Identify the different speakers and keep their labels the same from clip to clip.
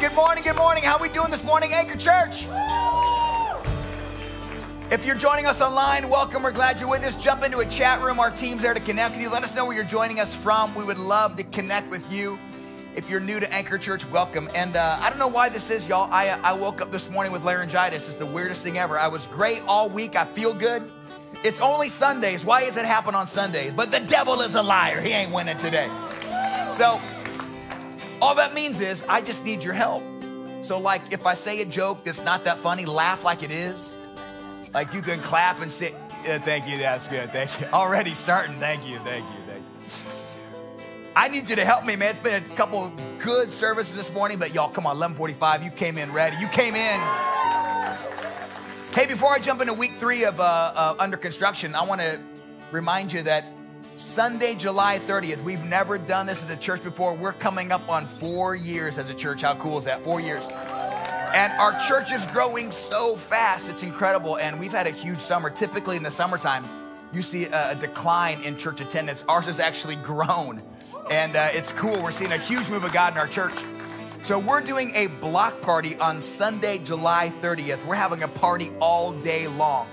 Speaker 1: Good morning, good morning. How we doing this morning, Anchor Church? If you're joining us online, welcome. We're glad you're with us. Jump into a chat room. Our team's there to connect with you. Let us know where you're joining us from. We would love to connect with you. If you're new to Anchor Church, welcome. And uh, I don't know why this is, y'all. I, I woke up this morning with laryngitis. It's the weirdest thing ever. I was great all week. I feel good. It's only Sundays. Why does it happen on Sundays? But the devil is a liar. He ain't winning today. So, all that means is I just need your help. So, like, if I say a joke that's not that funny, laugh like it is. Like, you can clap and say, yeah, thank you, that's good, thank you. Already starting, thank you, thank you, thank you. I need you to help me, man. It's been a couple good services this morning, but y'all, come on, 1145, you came in ready. You came in. Hey, before I jump into week three of uh, uh, Under Construction, I want to remind you that Sunday, July 30th, we've never done this as a church before. We're coming up on four years as a church. How cool is that? Four years. And our church is growing so fast. It's incredible. And we've had a huge summer. Typically in the summertime, you see a, a decline in church attendance. Ours has actually grown. And uh, it's cool. We're seeing a huge move of God in our church. So we're doing a block party on Sunday, July 30th. We're having a party all day long.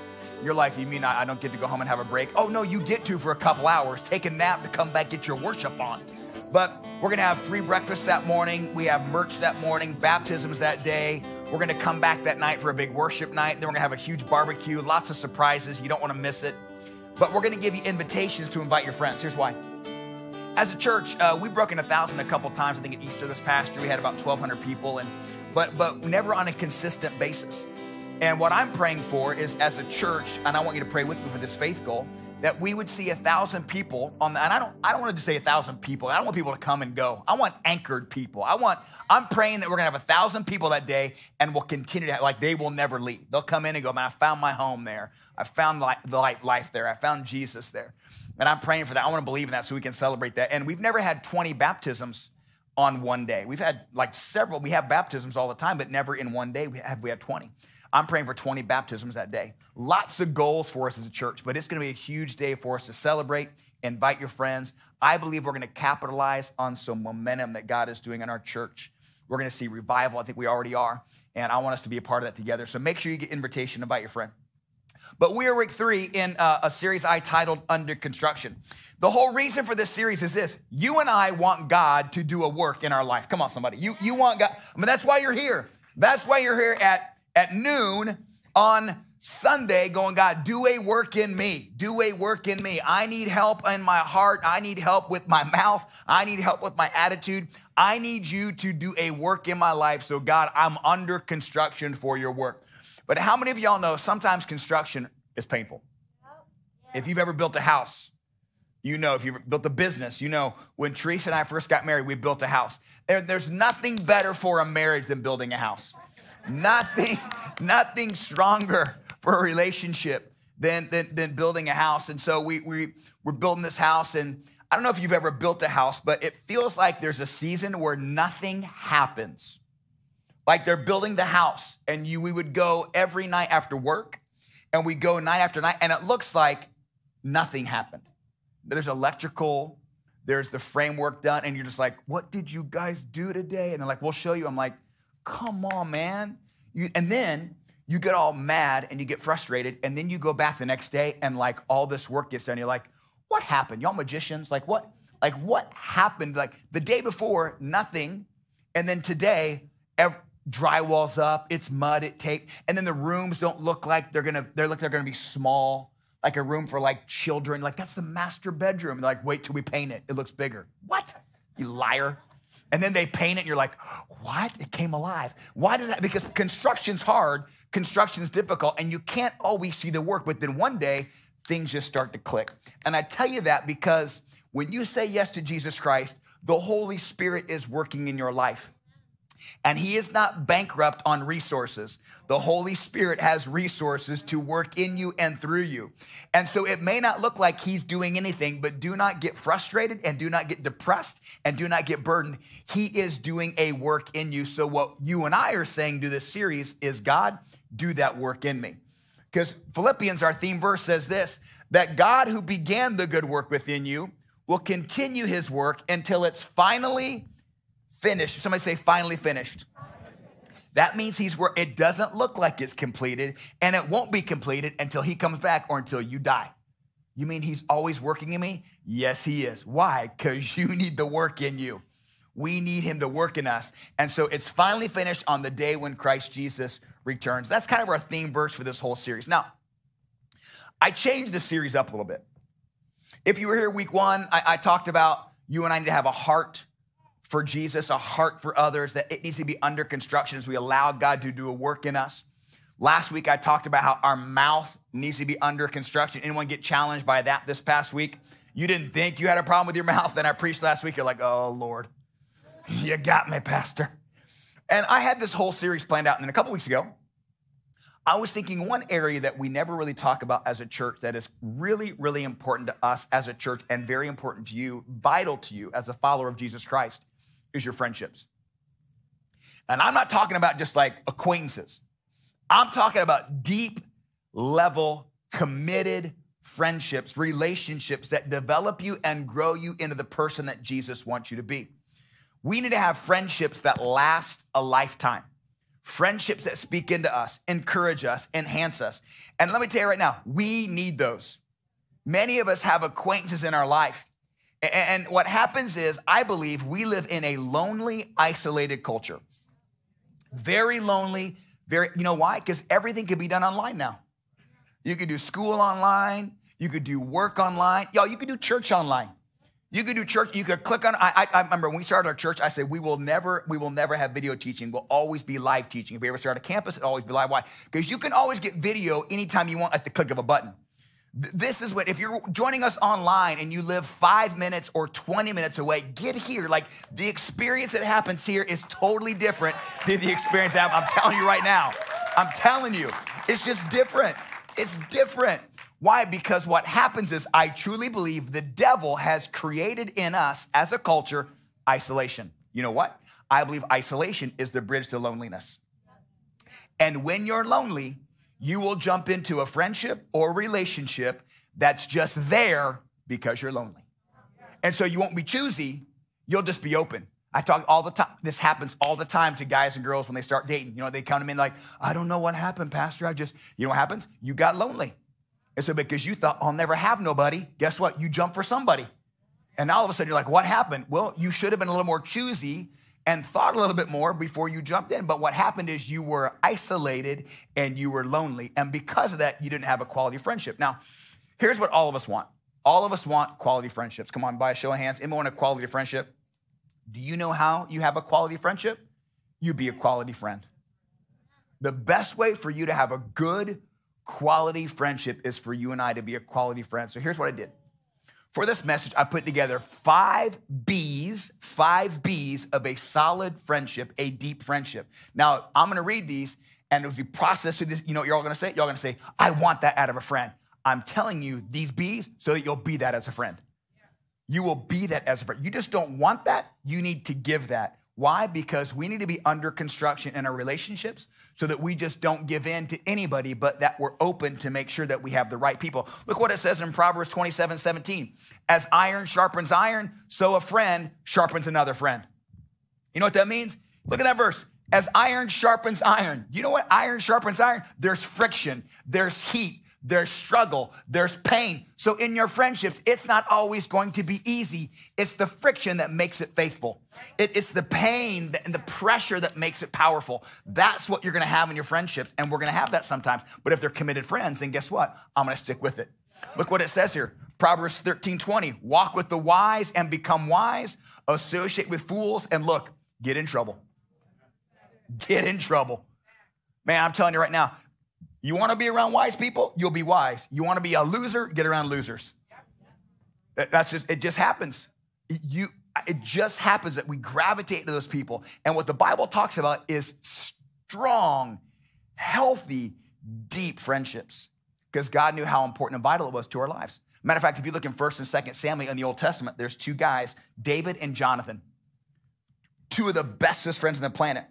Speaker 1: You're like, you mean I, don't get to go home and have a break? Oh, no, you get to for a couple hours. Take a nap to come back, get your worship on. But we're gonna have free breakfast that morning. We have merch that morning, baptisms that day. We're gonna come back that night for a big worship night. Then we're gonna have a huge barbecue, lots of surprises. You don't wanna miss it. But we're gonna give you invitations to invite your friends. Here's why. As a church, uh, we've broken a thousand a couple times. I think at Easter this past year we had about 1,200 people, and but but never on a consistent basis. And what I'm praying for is, as a church, and I want you to pray with me for this faith goal, that we would see a thousand people on the, and I don't I don't want to just say a thousand people. I don't want people to come and go. I want anchored people. I want I'm praying that we're gonna have a thousand people that day and we'll continue to have, like they will never leave. They'll come in and go, man, I found my home there. I found the life, life there. I found Jesus there. And I'm praying for that. I want to believe in that so we can celebrate that. And we've never had 20 baptisms on one day. We've had like several, we have baptisms all the time, but never in one day have we had 20. I'm praying for 20 baptisms that day. Lots of goals for us as a church, but it's going to be a huge day for us to celebrate, invite your friends. I believe we're going to capitalize on some momentum that God is doing in our church. We're going to see revival. I think we already are. And I want us to be a part of that together. So make sure you get invitation, invite your friend. But we are week three in uh, a series I titled Under Construction. The whole reason for this series is this you and I want God to do a work in our life. Come on, somebody. You, you want God. I mean, that's why you're here. That's why you're here at, at noon on Sunday going, God, do a work in me. Do a work in me. I need help in my heart. I need help with my mouth. I need help with my attitude. I need you to do a work in my life. So, God, I'm under construction for your work. But how many of y'all know sometimes construction is painful? If you've ever built a house, you know, if you've built a business, you know, when Teresa and I first got married, we built a house. And there's nothing better for a marriage than building a house. nothing, nothing stronger for a relationship than, than, than building a house. And so we, we, we're building this house. And I don't know if you've ever built a house, but it feels like there's a season where nothing happens like they're building the house and you we would go every night after work and we go night after night and it looks like nothing happened. There's electrical there's the framework done and you're just like what did you guys do today? And they're like we'll show you. I'm like come on man. You, and then you get all mad and you get frustrated and then you go back the next day and like all this work gets done you're like what happened? Y'all magicians like what like what happened? Like the day before nothing and then today every, drywall's up, it's mud, it tape, and then the rooms don't look like they're gonna, they look they're gonna be small, like a room for like children. Like that's the master bedroom. They're like, wait till we paint it. It looks bigger. What? You liar. And then they paint it, and you're like, what? It came alive. Why does that? Because construction's hard, construction's difficult, and you can't always see the work, but then one day things just start to click. And I tell you that because when you say yes to Jesus Christ, the Holy Spirit is working in your life. And he is not bankrupt on resources. The Holy Spirit has resources to work in you and through you. And so it may not look like he's doing anything, but do not get frustrated and do not get depressed and do not get burdened. He is doing a work in you. So, what you and I are saying to this series is God, do that work in me. Because Philippians, our theme verse, says this that God who began the good work within you will continue his work until it's finally finished. Somebody say, finally finished. That means he's where it doesn't look like it's completed and it won't be completed until he comes back or until you die. You mean he's always working in me? Yes, he is. Why? Because you need the work in you. We need him to work in us. And so it's finally finished on the day when Christ Jesus returns. That's kind of our theme verse for this whole series. Now, I changed the series up a little bit. If you were here week one, I, I talked about you and I need to have a heart for Jesus, a heart for others, that it needs to be under construction as we allow God to do a work in us. Last week, I talked about how our mouth needs to be under construction. Anyone get challenged by that this past week? You didn't think you had a problem with your mouth, and I preached last week. You're like, oh, Lord, you got me, Pastor. And I had this whole series planned out. And then a couple weeks ago, I was thinking one area that we never really talk about as a church that is really, really important to us as a church and very important to you, vital to you as a follower of Jesus Christ, is your friendships. And I'm not talking about just like acquaintances, I'm talking about deep level, committed friendships, relationships that develop you and grow you into the person that Jesus wants you to be. We need to have friendships that last a lifetime. Friendships that speak into us, encourage us, enhance us. And let me tell you right now, we need those. Many of us have acquaintances in our life. And what happens is, I believe we live in a lonely, isolated culture. Very lonely, very, you know why? Because everything can be done online now. You could do school online, you could do work online. Y'all, you could do church online. You could do church. You could click on. I, I, remember when we started our church. I said we will never, we will never have video teaching. We'll always be live teaching. If we ever start a campus, it'll always be live. Why? Because you can always get video anytime you want at the click of a button. This is what if you're joining us online and you live five minutes or 20 minutes away, get here. Like the experience that happens here is totally different than the experience that I'm telling you right now. I'm telling you, it's just different. It's different. Why? Because what happens is, I truly believe the devil has created in us as a culture isolation. You know what? I believe isolation is the bridge to loneliness. And when you're lonely, you will jump into a friendship or relationship that's just there because you're lonely. And so you won't be choosy, you'll just be open. I talk all the time. This happens all the time to guys and girls when they start dating. You know, they come to me like, I don't know what happened, Pastor. I just, you know what happens? You got lonely. And so because you thought, I'll never have nobody, guess what? You jump for somebody. And all of a sudden you're like, what happened? Well, you should have been a little more choosy and thought a little bit more before you jumped in. But what happened is you were isolated and you were lonely. And because of that, you didn't have a quality friendship. Now, here's what all of us want. All of us want quality friendships. Come on, by a show of hands. Anyone want a quality friendship? Do you know how you have a quality friendship? You be a quality friend. The best way for you to have a good Quality friendship is for you and I to be a quality friend. So here's what I did. For this message, I put together five B's, five B's of a solid friendship, a deep friendship. Now, I'm gonna read these, and as we process through this, you know what you're all gonna say? You're all gonna say, I want that out of a friend. I'm telling you these B's so that you'll be that as a friend. You will be that as a friend. You just don't want that, you need to give that. Why? Because we need to be under construction in our relationships so that we just don't give in to anybody, but that we're open to make sure that we have the right people. Look what it says in Proverbs 27 17. As iron sharpens iron, so a friend sharpens another friend. You know what that means? Look at that verse. As iron sharpens iron. You know what iron sharpens iron? There's friction, there's heat, there's struggle, there's pain. So in your friendships, it's not always going to be easy. It's the friction that makes it faithful. It, it's the pain and the pressure that makes it powerful. That's what you're gonna have in your friendships, and we're gonna have that sometimes. But if they're committed friends, then guess what? I'm gonna stick with it. Look what it says here. Proverbs 13, 20. Walk with the wise and become wise, associate with fools, and look, get in trouble. Get in trouble. Man, I'm telling you right now, you want to be around wise people? You'll be wise. You want to be a loser? Get around losers. That's just it just happens. You it just happens that we gravitate to those people. And what the Bible talks about is strong, healthy, deep friendships. Because God knew how important and vital it was to our lives. Matter of fact, if you look in 1st and 2nd Samuel in the Old Testament, there's two guys, David and Jonathan, two of the bestest friends on the planet.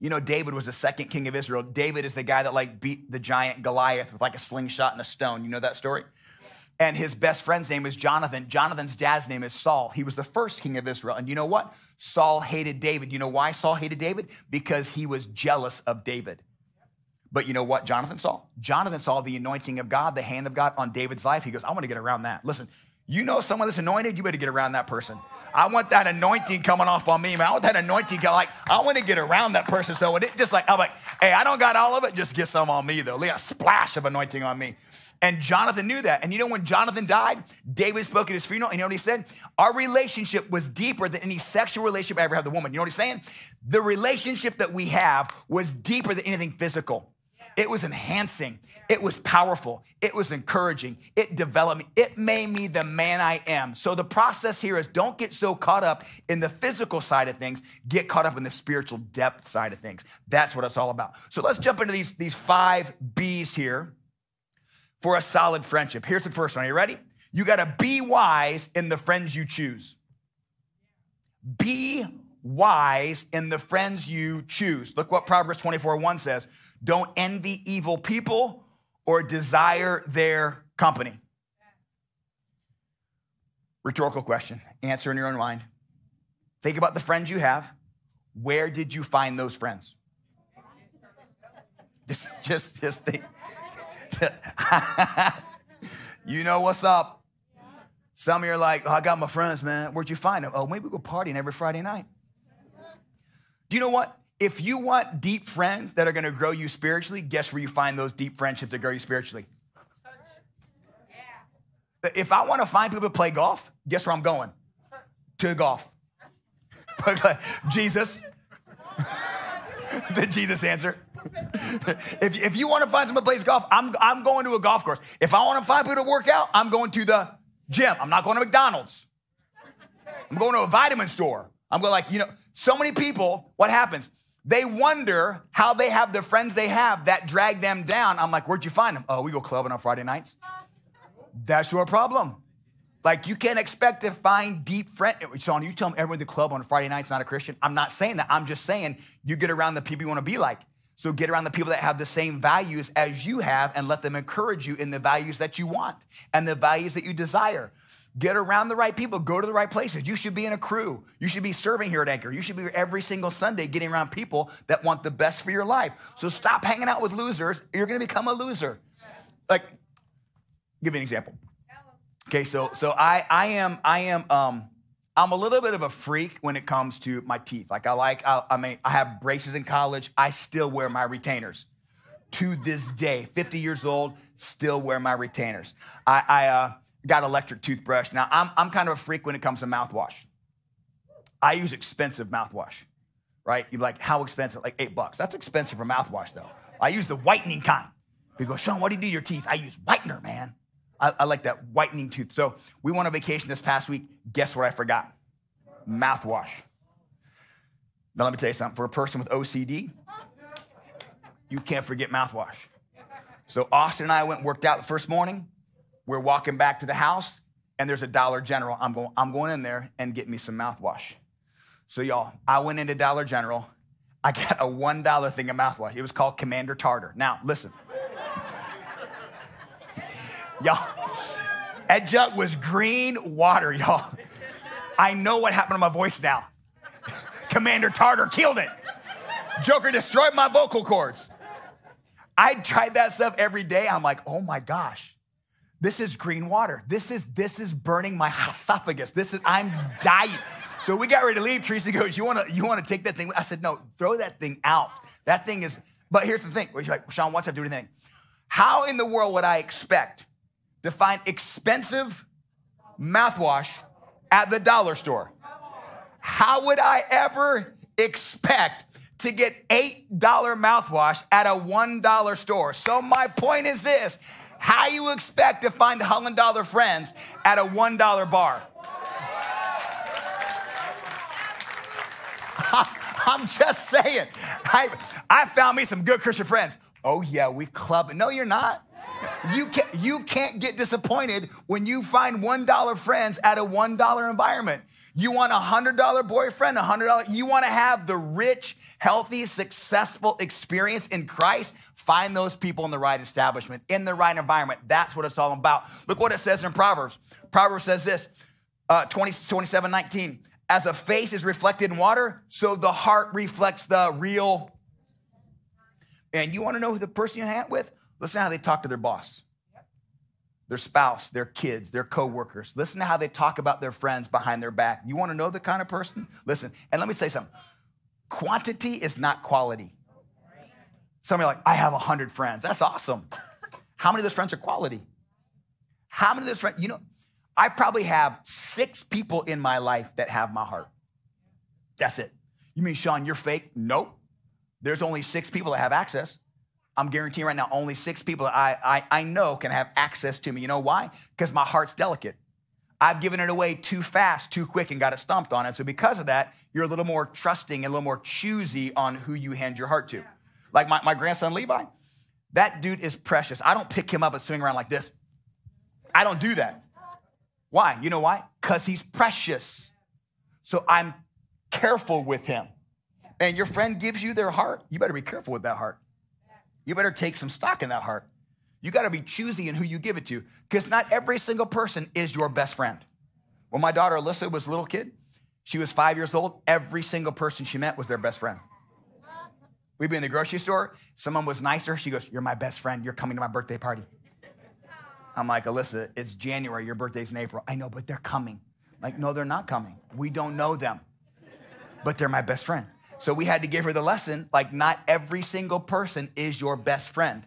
Speaker 1: You know, David was the second king of Israel. David is the guy that like beat the giant Goliath with like a slingshot and a stone. You know that story? and his best friend's name is Jonathan. Jonathan's dad's name is Saul. He was the first king of Israel. And you know what? Saul hated David. You know why Saul hated David? Because he was jealous of David. But you know what Jonathan saw? Jonathan saw the anointing of God, the hand of God on David's life. He goes, I want to get around that. Listen, you know someone that's anointed, you better get around that person. I want that anointing coming off on me, man. I want that anointing, like, I want to get around that person. So it just like, I'm like, hey, I don't got all of it, just get some on me, though. Leave a splash of anointing on me. And Jonathan knew that. And you know, when Jonathan died, David spoke at his funeral, and you know what he said? Our relationship was deeper than any sexual relationship I ever had with a woman. You know what he's saying? The relationship that we have was deeper than anything physical. It was enhancing. It was powerful. It was encouraging. It developed me. It made me the man I am. So the process here is don't get so caught up in the physical side of things. Get caught up in the spiritual depth side of things. That's what it's all about. So let's jump into these, these five B's here for a solid friendship. Here's the first one. Are you ready? You got to be wise in the friends you choose. Be wise in the friends you choose. Look what Proverbs 24 1 says. Don't envy evil people or desire their company. Rhetorical question. Answer in your own mind. Think about the friends you have. Where did you find those friends? Just, just, just think. you know what's up. Some of you are like, oh, I got my friends, man. Where'd you find them? Oh, maybe we go partying every Friday night. Do you know what? If you want deep friends that are gonna grow you spiritually, guess where you find those deep friendships that grow you spiritually? If I wanna find people to play golf, guess where I'm going? To golf. Jesus. the Jesus answer. if, if you want to find someone to play golf, I'm, I'm going to a golf course. If I want to find people to work out, I'm going to the gym. I'm not going to McDonald's. I'm going to a vitamin store. I'm going like, you know, so many people, what happens? They wonder how they have the friends they have that drag them down. I'm like, where'd you find them? Oh, we go clubbing on Friday nights. That's your problem. Like you can't expect to find deep friend. Shaun, you tell everyone the club on Friday night's not a Christian. I'm not saying that. I'm just saying you get around the people you want to be like. So get around the people that have the same values as you have and let them encourage you in the values that you want and the values that you desire. Get around the right people, go to the right places. You should be in a crew. You should be serving here at Anchor. You should be every single Sunday getting around people that want the best for your life. So stop hanging out with losers. You're going to become a loser. Like, give me an example. Okay, so so I I am I am um I'm a little bit of a freak when it comes to my teeth. Like I like I, I mean I have braces in college. I still wear my retainers to this day. 50 years old, still wear my retainers. I, I uh, got electric toothbrush. Now I'm I'm kind of a freak when it comes to mouthwash. I use expensive mouthwash, right? You're like, how expensive? Like eight bucks. That's expensive for mouthwash though. I use the whitening kind. People go, Shaun, what do you do to your teeth? I use whitener, man. I, I like that whitening tooth. So we went on vacation this past week. Guess what I forgot? Mouthwash. Now let me tell you something. For a person with OCD, you can't forget mouthwash. So Austin and I went worked out the first morning. We're walking back to the house, and there's a Dollar General. I'm going, I'm going in there and get me some mouthwash. So y'all, I went into Dollar General. I got a one dollar thing of mouthwash. It was called Commander Tartar. Now listen. Y'all, that jug was green water, y'all. I know what happened to my voice now. Commander Tartar killed it. Joker destroyed my vocal cords. I tried that stuff every day. I'm like, oh my gosh, this is green water. This is this is burning my esophagus. This is I'm dying. So we got ready to leave. Teresa goes, you wanna you wanna take that thing? I said, no, throw that thing out. That thing is. But here's the thing. Like, Shaun, what's that do anything? How in the world would I expect to find expensive mouthwash at the dollar store. How would I ever expect to get $8 mouthwash at a $1 store? So my point is this, how you expect to find Holland Dollar friends at a $1 bar? I'm just saying. I, I found me some good Christian friends. Oh, yeah, we club. No, you're not. You can't, you can't get disappointed when you find $1 friends at a $1 environment. You want a $100 boyfriend, a $100. You want to have the rich, healthy, successful experience in Christ. Find those people in the right establishment, in the right environment. That's what it's all about. Look what it says in Proverbs. Proverbs says this uh, 20, 27 19. As a face is reflected in water, so the heart reflects the real. And you want to know who the person you hang with? Listen to how they talk to their boss, their spouse, their kids, their coworkers. Listen to how they talk about their friends behind their back. You want to know the kind of person? Listen, and let me say something. Quantity is not quality. Some are like, I have 100 friends. That's awesome. How many of those friends are quality? How many of those friends, you know, I probably have six people in my life that have my heart. That's it. You mean, Shaun, you're fake? Nope. There's only six people that have access. I'm guaranteeing right now, only six people that I, I, I know can have access to me. You know why? Because my heart's delicate. I've given it away too fast, too quick, and got it stomped on. And so, because of that, you're a little more trusting and a little more choosy on who you hand your heart to. Like my, my grandson Levi, that dude is precious. I don't pick him up and swing around like this. I don't do that. Why? You know why? Because he's precious. So I'm careful with him. And your friend gives you their heart, you better be careful with that heart. You better take some stock in that heart. You got to be choosy in who you give it to because not every single person is your best friend. When my daughter Alyssa was a little kid, she was five years old. Every single person she met was their best friend. We'd be in the grocery store. Someone was nicer. She goes, You're my best friend. You're coming to my birthday party. I'm like, Alyssa, it's January. Your birthday's in April. I know, but they're coming. Like, no, they're not coming. We don't know them, but they're my best friend. So we had to give her the lesson like, not every single person is your best friend.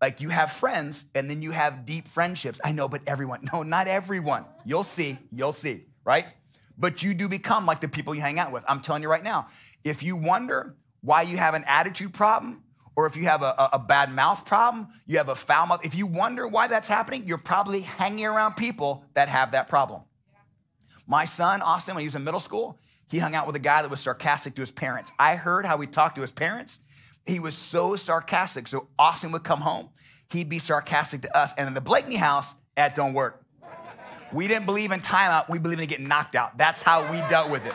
Speaker 1: Like, you have friends and then you have deep friendships. I know, but everyone. No, not everyone. You'll see. You'll see, right? But you do become like the people you hang out with. I'm telling you right now, if you wonder why you have an attitude problem, or if you have a, a, bad mouth problem, you have a foul mouth, if you wonder why that's happening, you're probably hanging around people that have that problem. My son, Austin, when he was in middle school, he hung out with a guy that was sarcastic to his parents. I heard how he talked to his parents. He was so sarcastic. So Austin would come home, he'd be sarcastic to us. And in the Blakeney house, that don't work. We didn't believe in timeout, we believe in getting knocked out. That's how we dealt with it.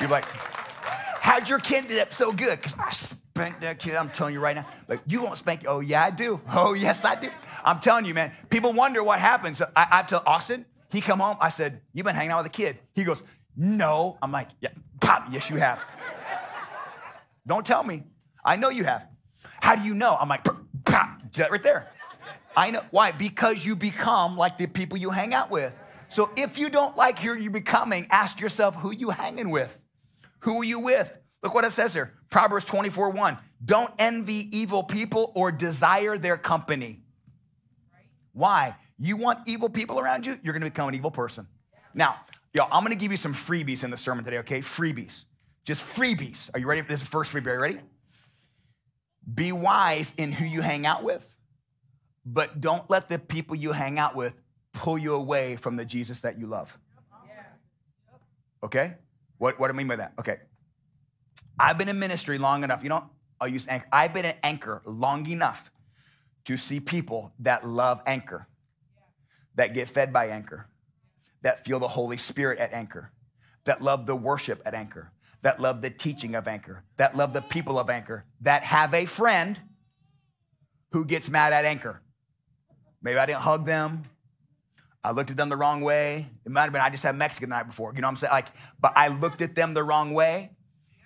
Speaker 1: You're like, how'd your kid do up so good? Because I spanked that kid. I'm telling you right now. Like, you won't spank. Oh, yeah, I do. Oh, yes, I do. I'm telling you, man. People wonder what happens. I, I tell Austin, he come home. I said, you've been hanging out with a kid. He goes, no. I'm like, yeah, pop, yes, you have. Don't tell me. I know you have. How do you know? I'm like, pop, that right there. I know. Why? Because you become like the people you hang out with. So if you don't like who you're becoming, ask yourself who you hanging with. Who are you with? Look what it says here. Proverbs 24, 1. Don't envy evil people or desire their company. Why? You want evil people around you, you're gonna become an evil person. Now, Yo, I'm gonna give you some freebies in the sermon today, okay? Freebies. Just freebies. Are you ready for this first freebie? Are you ready? Be wise in who you hang out with, but don't let the people you hang out with pull you away from the Jesus that you love. Okay? What, what do I mean by that? Okay. I've been in ministry long enough. You know, I'll use anchor. I've been an anchor long enough to see people that love anchor, that get fed by anchor, that feel the Holy Spirit at Anchor, that love the worship at Anchor, that love the teaching of Anchor, that love the people of Anchor, that have a friend who gets mad at Anchor. Maybe I didn't hug them. I looked at them the wrong way. It might have been I just had Mexican the night before. You know what I'm saying? Like, but I looked at them the wrong way.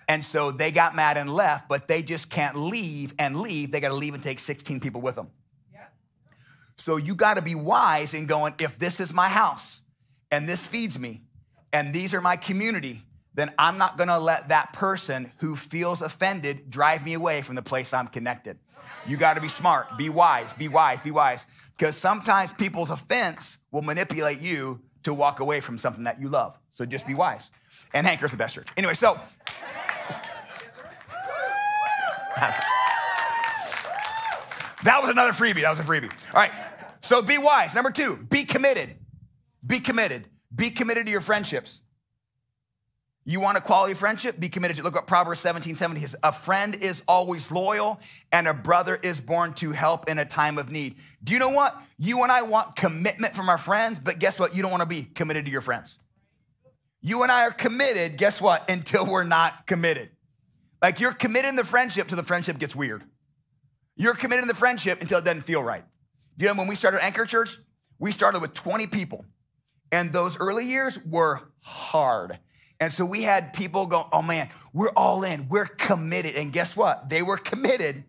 Speaker 1: And so they got mad and left, but they just can't leave and leave. They got to leave and take 16 people with them. Yeah. So you got to be wise in going, if this is my house, and this feeds me, and these are my community, then I'm not gonna let that person who feels offended drive me away from the place I'm connected. You gotta be smart, be wise, be wise, be wise. Because sometimes people's offense will manipulate you to walk away from something that you love. So just be wise. And Anchor's the best church. Anyway, so. That was another freebie. That was a freebie. All right. So be wise. Number two, be committed. Be committed. Be committed to your friendships. You want a quality friendship? Be committed to. Look what Proverbs 17, 70 says. A friend is always loyal, and a brother is born to help in a time of need. Do you know what? You and I want commitment from our friends, but guess what? You don't want to be committed to your friends. You and I are committed, guess what? Until we're not committed. Like you're committing the friendship till the friendship gets weird. You're committing the friendship until it doesn't feel right. You know, when we started Anchor Church, we started with 20 people, and those early years were hard. And so we had people go, oh man, we're all in, we're committed. And guess what? They were committed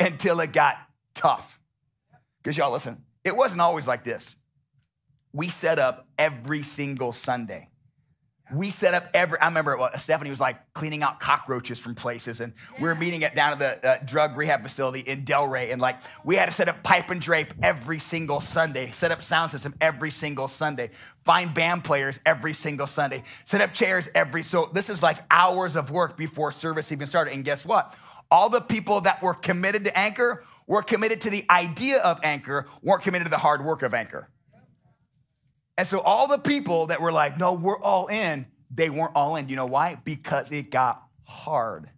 Speaker 1: until it got tough. Because y'all listen, it wasn't always like this. We set up every single Sunday. We set up every, I remember well, Stephanie was like cleaning out cockroaches from places, and we were meeting at down at the uh, drug rehab facility in Delray, and like we had to set up pipe and drape every single Sunday, set up sound system every single Sunday, find band players every single Sunday, set up chairs every, so this is like hours of work before service even started. And guess what? All the people that were committed to Anchor were committed to the idea of Anchor, weren't committed to the hard work of Anchor. And so all the people that were like, no, we're all in, they weren't all in. You know why? Because it got hard.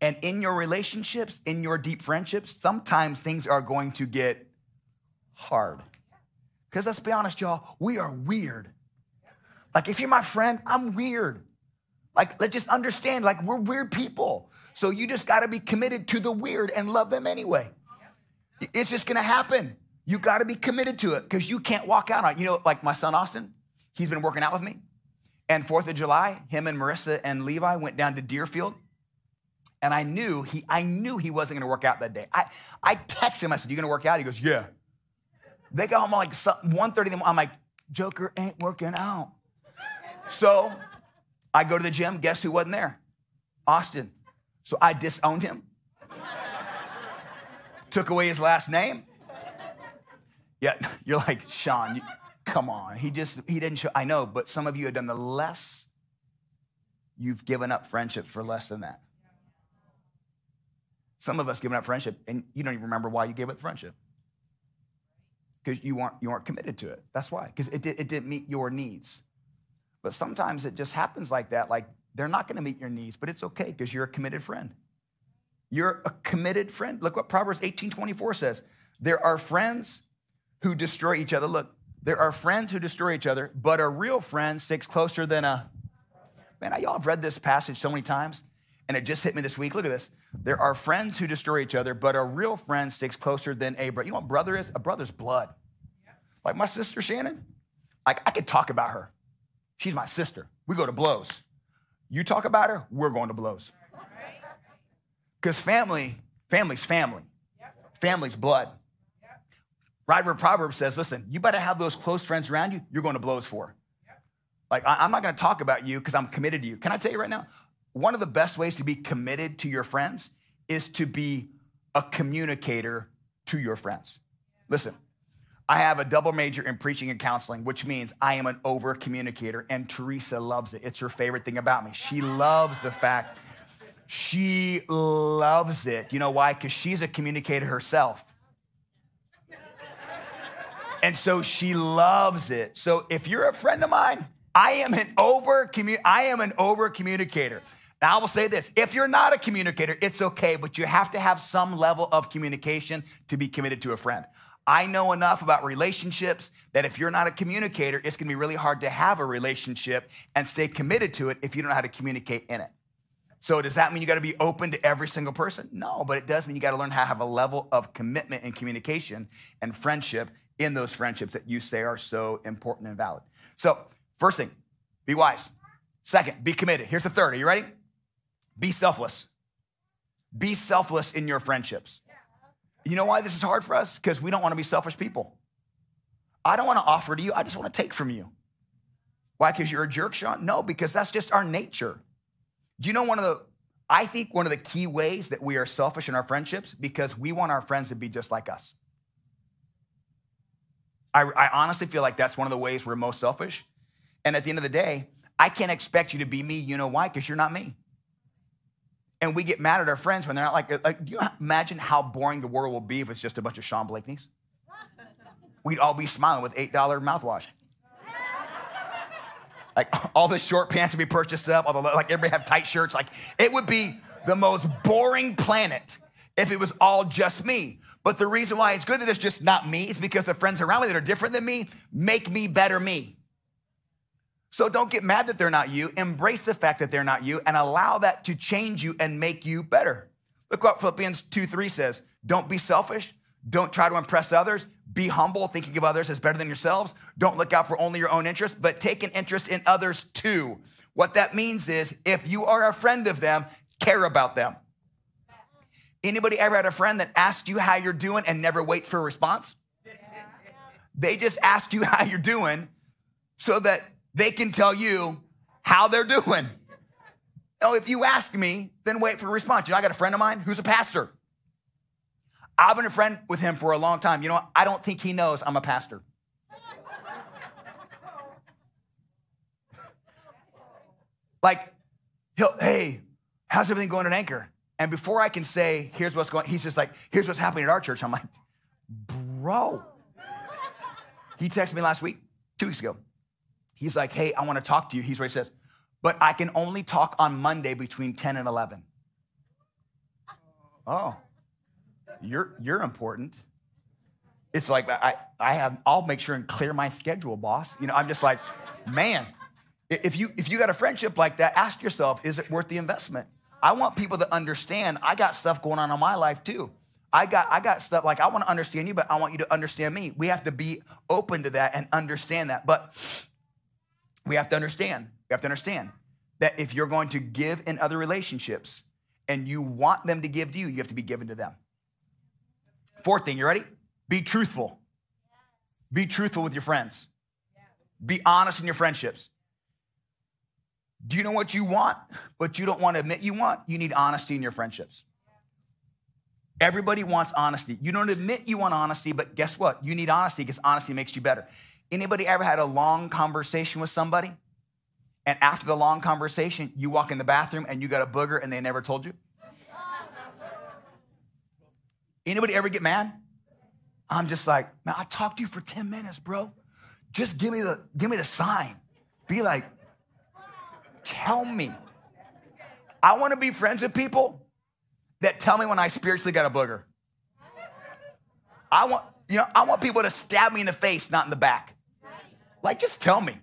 Speaker 1: And in your relationships, in your deep friendships, sometimes things are going to get hard. Because let's be honest, y'all, we are weird. Like, if you're my friend, I'm weird. Like, let's just understand, like, we're weird people. So you just gotta be committed to the weird and love them anyway. It's just gonna happen. You got to be committed to it because you can't walk out on it. You know, like my son Austin, he's been working out with me. And 4th of July, him and Marissa and Levi went down to Deerfield. And I knew he, I knew he wasn't gonna work out that day. I, I texted him, I said, You gonna work out? He goes, Yeah. They got home like 1:30 in the morning. I'm like, Joker ain't working out. So I go to the gym, guess who wasn't there? Austin. So I disowned him, took away his last name, yeah, you're like, Shaun, you, come on. He just, he didn't show, I know, but some of you have done the less, you've given up friendship for less than that. Some of us given up friendship and you don't even remember why you gave up friendship. Because you weren't, you weren't committed to it. That's why, because it, did, it didn't meet your needs. But sometimes it just happens like that. Like they're not going to meet your needs, but it's okay because you're a committed friend. You're a committed friend. Look what Proverbs 18 24 says. There are friends who destroy each other. Look, there are friends who destroy each other, but a real friend sticks closer than a. Man, y'all have read this passage so many times, and it just hit me this week. Look at this. There are friends who destroy each other, but a real friend sticks closer than a brother. You know what brother is? A brother's blood. Like my sister Shannon, like I could talk about her. She's my sister. We go to blows. You talk about her, we're going to blows. Because family, family's family. Family's blood. Right where Proverbs says, listen, you better have those close friends around you, you're going to blows for. Like, I'm not going to talk about you because I'm committed to you. Can I tell you right now? One of the best ways to be committed to your friends is to be a communicator to your friends. Listen, I have a double major in preaching and counseling, which means I am an over communicator, and Teresa loves it. It's her favorite thing about me. She loves the fact, she loves it. You know why? Because she's a communicator herself. And so she loves it. So if you're a friend of mine, I am an over I am an over communicator. Now I will say this, if you're not a communicator, it's okay, but you have to have some level of communication to be committed to a friend. I know enough about relationships that if you're not a communicator, it's gonna be really hard to have a relationship and stay committed to it if you don't know how to communicate in it. So, does that mean you gotta be open to every single person? No, but it does mean you gotta learn how to have a level of commitment and communication and friendship in those friendships that you say are so important and valid. So, first thing, be wise. Second, be committed. Here's the third. Are you ready? Be selfless. Be selfless in your friendships. You know why this is hard for us? Because we don't want to be selfish people. I don't want to offer to you, I just want to take from you. Why? Because you're a jerk, Shaun? No, because that's just our nature. Do you know one of the, I think one of the key ways that we are selfish in our friendships because we want our friends to be just like us. I, I honestly feel like that's one of the ways we're most selfish. And at the end of the day, I can't expect you to be me. You know why? Because you're not me. And we get mad at our friends when they're not like, like, you imagine how boring the world will be if it's just a bunch of Shaun Blakeney's? We'd all be smiling with $8 mouthwash. like all the short pants would be purchased up, all the like everybody have tight shirts. Like it would be the most boring planet if it was all just me. But the reason why it's good that it's just not me is because the friends around me that are different than me make me better me. So don't get mad that they're not you. Embrace the fact that they're not you and allow that to change you and make you better. Look what Philippians 2 3 says. Don't be selfish. Don't try to impress others. Be humble, thinking of others as better than yourselves. Don't look out for only your own interest, but take an interest in others too. What that means is if you are a friend of them, care about them. Anybody ever had a friend that asked you how you're doing and never waits for a response? They just ask you how you're doing so that they can tell you how they're doing. Oh, if you ask me, then wait for a response. You know, I got a friend of mine who's a pastor. I've been a friend with him for a long time. You know, I don't think he knows I'm a pastor. like, he'll, hey, how's everything going at Anchor? And before I can say, here's what's going, he's just like, here's what's happening at our church. I'm like, bro. He texted me last week, two weeks ago. He's like, hey, I want to talk to you. He's what he says, but I can only talk on Monday between 10 and 11. Oh, you're, you're important. It's like, I, I have, I'll make sure and clear my schedule, boss. You know, I'm just like, man, if you, if you got a friendship like that, ask yourself, is it worth the investment? I want people to understand I got stuff going on in my life too. I got, I got stuff like I want to understand you, but I want you to understand me. We have to be open to that and understand that. But we have to understand, we have to understand that if you're going to give in other relationships and you want them to give to you, you have to be given to them. Fourth thing, you ready? Be truthful. Be truthful with your friends. Be honest in your friendships. Do you know what you want, but you don't want to admit you want? You need honesty in your friendships. Everybody wants honesty. You don't admit you want honesty, but guess what? You need honesty because honesty makes you better. Anybody ever had a long conversation with somebody? And after the long conversation, you walk in the bathroom and you got a booger and they never told you? Anybody ever get mad? I'm just like, man, I talked to you for 10 minutes, bro. Just give me the give me the sign. Be like, tell me. I want to be friends with people that tell me when I spiritually got a booger. I want, you know, I want people to stab me in the face, not in the back. Like, just tell me.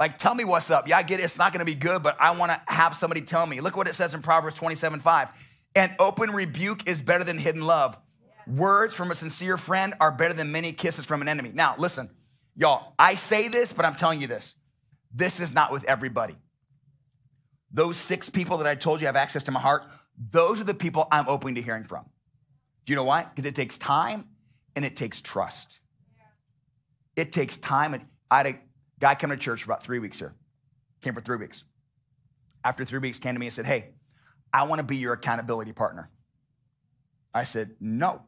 Speaker 1: Like, tell me what's up. Yeah, I get it. It's not going to be good, but I want to have somebody tell me. Look what it says in Proverbs 27 5. An open rebuke is better than hidden love. Words from a sincere friend are better than many kisses from an enemy. Now, listen, y'all, I say this, but I'm telling you this. This is not with everybody. Those six people that I told you have access to my heart, those are the people I'm open to hearing from. Do you know why? Because it takes time and it takes trust. It takes time. And I had a guy come to church for about three weeks here. Came for three weeks. After three weeks, came to me and said, Hey, I want to be your accountability partner. I said, No.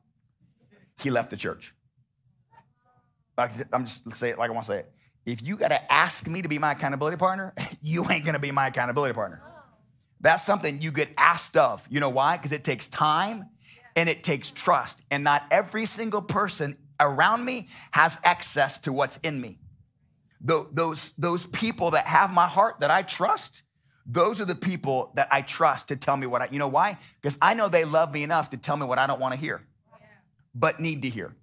Speaker 1: He left the church. I'm just say it like I want to say it if you got to ask me to be my accountability partner, you ain't going to be my accountability partner. That's something you get asked of. You know why? Because it takes time and it takes trust. And not every single person around me has access to what's in me. Those, those people that have my heart that I trust, those are the people that I trust to tell me what I, you know why? Because I know they love me enough to tell me what I don't want to hear, but need to hear.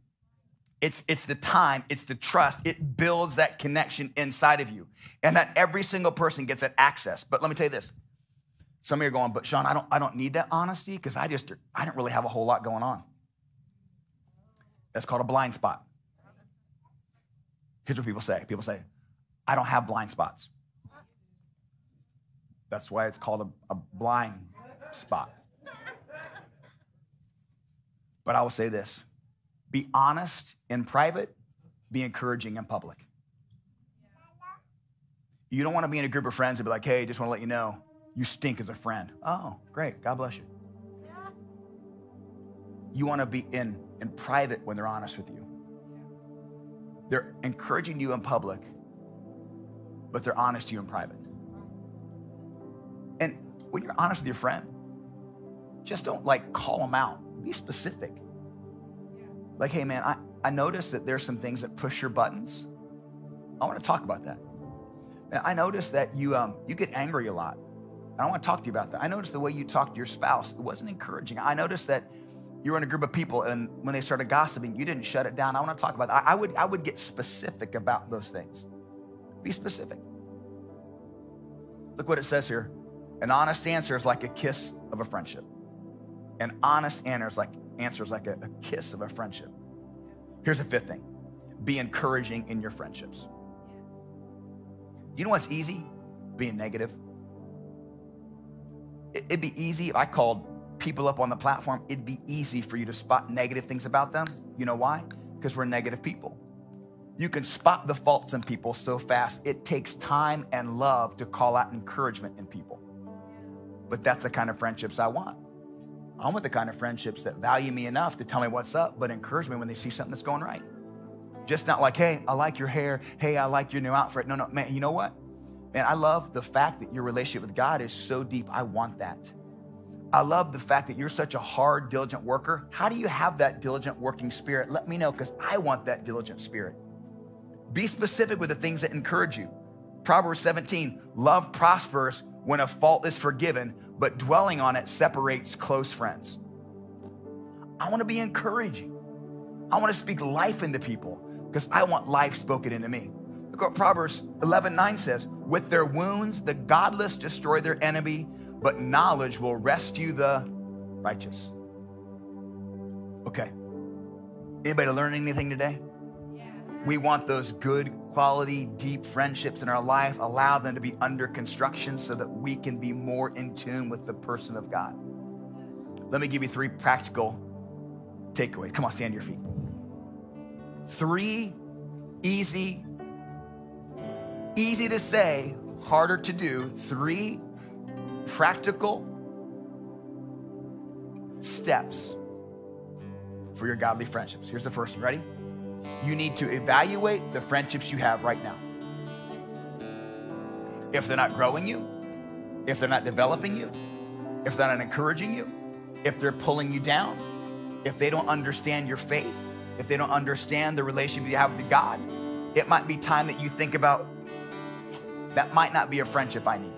Speaker 1: It's, it's the time, it's the trust. It builds that connection inside of you. And that every single person gets that access. But let me tell you this. Some of you are going, but Shaun, I don't, I don't need that honesty because I just I don't really have a whole lot going on. That's called a blind spot. Here's what people say. People say, I don't have blind spots. That's why it's called a, a blind spot. But I will say this be honest in private, be encouraging in public. You don't want to be in a group of friends and be like, hey, just want to let you know, you stink as a friend. Oh, great. God bless you. You want to be in, in private when they're honest with you. They're encouraging you in public, but they're honest to you in private. And when you're honest with your friend, just don't like call them out. Be specific. Like, hey, man, I, I noticed that there's some things that push your buttons. I want to talk about that. I noticed that you, um, you get angry a lot. I want to talk to you about that. I noticed the way you talk to your spouse, it wasn't encouraging. I noticed that you were in a group of people and when they started gossiping, you didn't shut it down. I want to talk about that. I, I would, I would get specific about those things. Be specific. Look what it says here. An honest answer is like a kiss of a friendship. An honest answer is like, answer is like a, a kiss of a friendship. Here's the fifth thing be encouraging in your friendships. You know what's easy? Being negative. It'd be easy if I called people up on the platform, it'd be easy for you to spot negative things about them. You know why? Because we're negative people. You can spot the faults in people so fast. It takes time and love to call out encouragement in people. But that's the kind of friendships I want. I want the kind of friendships that value me enough to tell me what's up, but encourage me when they see something that's going right. Just not like, hey, I like your hair. Hey, I like your new outfit. No, no, man, you know what? Man, I love the fact that your relationship with God is so deep. I want that. I love the fact that you're such a hard, diligent worker. How do you have that diligent working spirit? Let me know because I want that diligent spirit. Be specific with the things that encourage you. Proverbs 17 love prospers when a fault is forgiven, but dwelling on it separates close friends. I want to be encouraging. I want to speak life into people because I want life spoken into me. Look what Proverbs 11 9 says With their wounds, the godless destroy their enemy but knowledge will rescue the righteous. Okay. Anybody learn anything today? Yeah. We want those good, quality, deep friendships in our life. Allow them to be under construction so that we can be more in tune with the person of God. Let me give you three practical takeaways. Come on, stand your feet. Three easy, easy to say, harder to do, three practical steps for your godly friendships. Here's the first one. Ready? You need to evaluate the friendships you have right now. If they're not growing you, if they're not developing you, if they're not encouraging you, if they're pulling you down, if they don't understand your faith, if they don't understand the relationship you have with God, it might be time that you think about that might not be a friendship I need.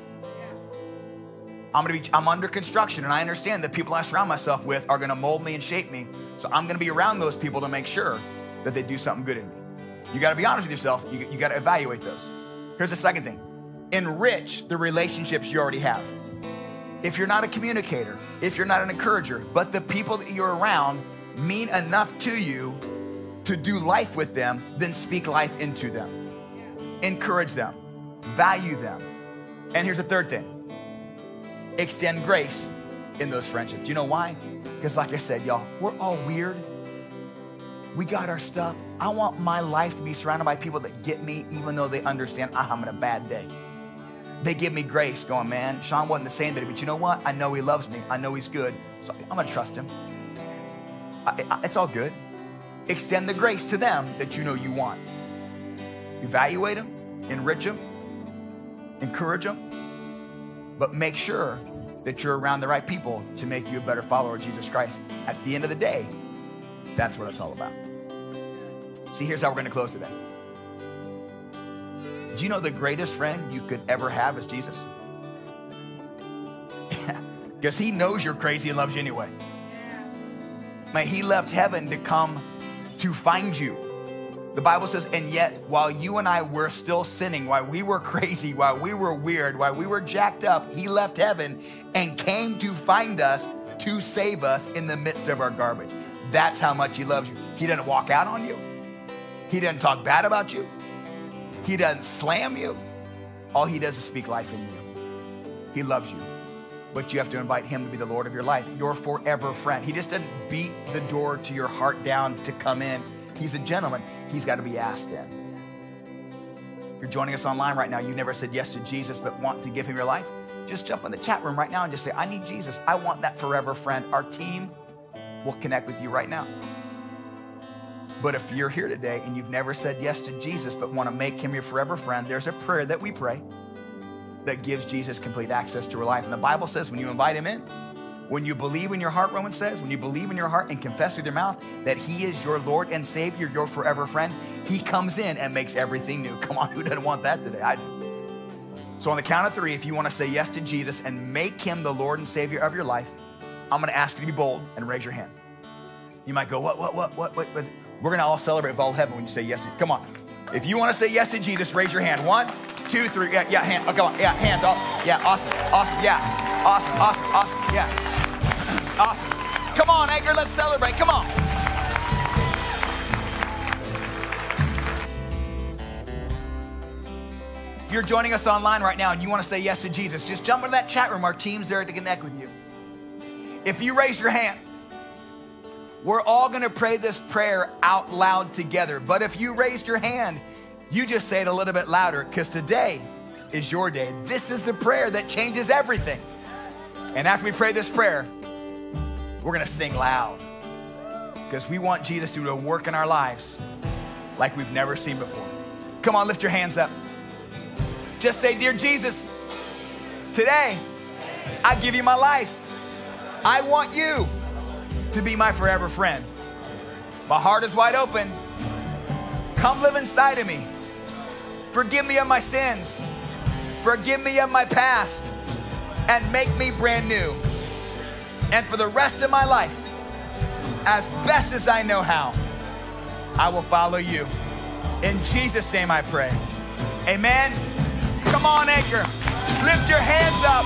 Speaker 1: I'm gonna be I'm under construction and I understand that people I surround myself with are gonna mold me and shape me. So I'm gonna be around those people to make sure that they do something good in me. You gotta be honest with yourself, you, you gotta evaluate those. Here's the second thing enrich the relationships you already have. If you're not a communicator, if you're not an encourager, but the people that you're around mean enough to you to do life with them, then speak life into them. Encourage them, value them. And here's the third thing extend grace in those friendships. Do you know why? Because, like I said, y'all, we're all weird. We got our stuff. I want my life to be surrounded by people that get me, even though they understand ah, I'm in a bad day. They give me grace, going, man, Shaun wasn't the same today, but you know what? I know he loves me. I know he's good. So I'm going to trust him. I, I, it's all good. Extend the grace to them that you know you want. Evaluate them, enrich them, encourage them, but make sure that you're around the right people to make you a better follower of Jesus Christ. At the end of the day, that's what it's all about. See, here's how we're going to close today. Do you know the greatest friend you could ever have is Jesus? Because he knows you're crazy and loves you anyway. Man, he left heaven to come to find you. The Bible says, and yet while you and I were still sinning, while we were crazy, while we were weird, while we were jacked up, He left heaven and came to find us to save us in the midst of our garbage. That's how much He loves you. He doesn't walk out on you, He doesn't talk bad about you, He doesn't slam you. All He does is speak life in you. He loves you. But you have to invite him to be the Lord of your life, your forever friend. He just doesn't beat the door to your heart down to come in. He's a gentleman he's got to be asked in. If you're joining us online right now, you never said yes to Jesus but want to give him your life, just jump in the chat room right now and just say, I need Jesus. I want that forever friend. Our team will connect with you right now. But if you're here today and you've never said yes to Jesus but want to make him your forever friend, there's a prayer that we pray that gives Jesus complete access to your life. And the Bible says when you invite him in, when you believe in your heart, Romans says, when you believe in your heart and confess with your mouth that He is your Lord and Savior, your forever friend, He comes in and makes everything new. Come on, who doesn't want that today? I do. So, on the count of three, if you want to say yes to Jesus and make him the Lord and Savior of your life, I'm going to ask you to be bold and raise your hand. You might go, what, what, what, what, what? We're going to all celebrate with all heaven when you say yes. Come on. If you want to say yes to Jesus, raise your hand. One, two, three. Yeah, yeah, hand. Oh, come on. Yeah, hands. Oh, yeah, awesome. Awesome. Yeah. Awesome. Awesome. Awesome. Yeah. Awesome. Come on, Anchor. Let's celebrate. Come on. If you're joining us online right now and you want to say yes to Jesus, just jump into that chat room. Our team's there to connect with you. If you raise your hand, we're all going to pray this prayer out loud together. But if you raised your hand, you just say it a little bit louder because today is your day. This is the prayer that changes everything. And after we pray this prayer, we're going to sing loud because we want Jesus to do a work in our lives like we've never seen before. Come on, lift your hands up. Just say, Dear Jesus, today I give you my life. I want you to be my forever friend. My heart is wide open. Come live inside of me. Forgive me of my sins. Forgive me of my past. And make me brand new. And for the rest of my life, as best as I know how, I will follow you. In Jesus' name I pray. Amen. Come on, Anchor. Lift your hands up.